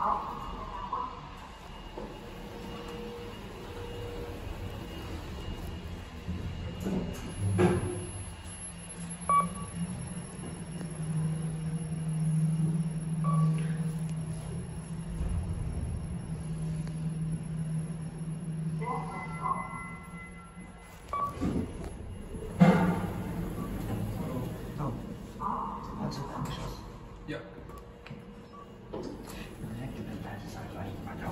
好。